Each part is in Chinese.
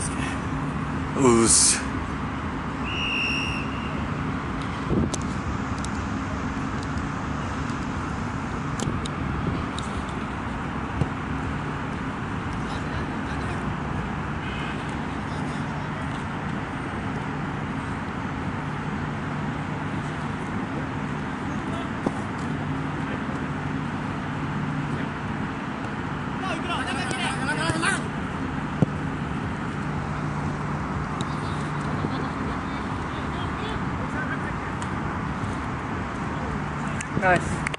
ですね。うす。Nice.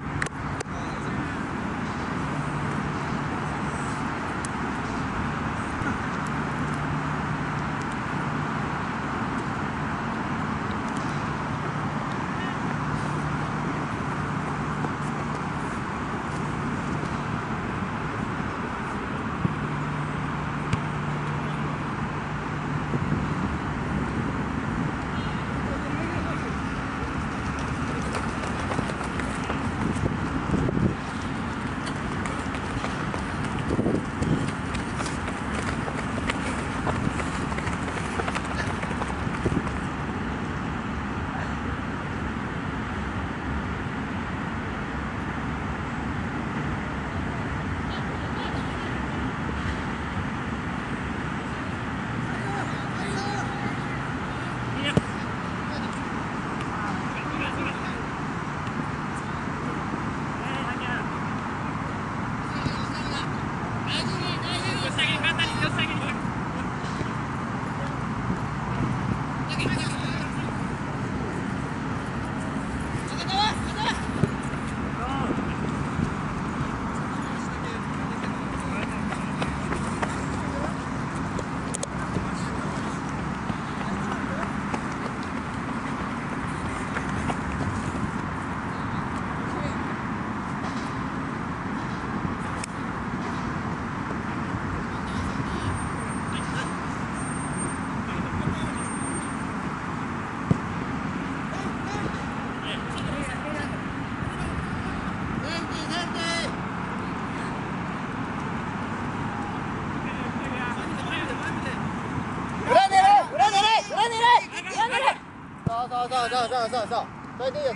うそうそうそうそれでいいよ